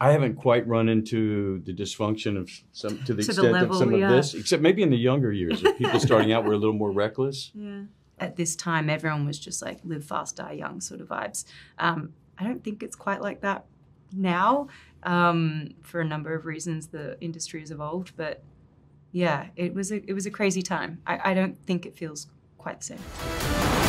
I haven't quite run into the dysfunction of some to the To the extent level, of some yeah. of this, except maybe in the younger years, if people starting out were a little more reckless. Yeah. At this time, everyone was just like live fast, die young sort of vibes. Um, I don't think it's quite like that now. Um, for a number of reasons, the industry has evolved, but yeah, it was a it was a crazy time. I, I don't think it feels quite the same.